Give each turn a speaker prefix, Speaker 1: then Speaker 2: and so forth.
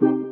Speaker 1: thank you.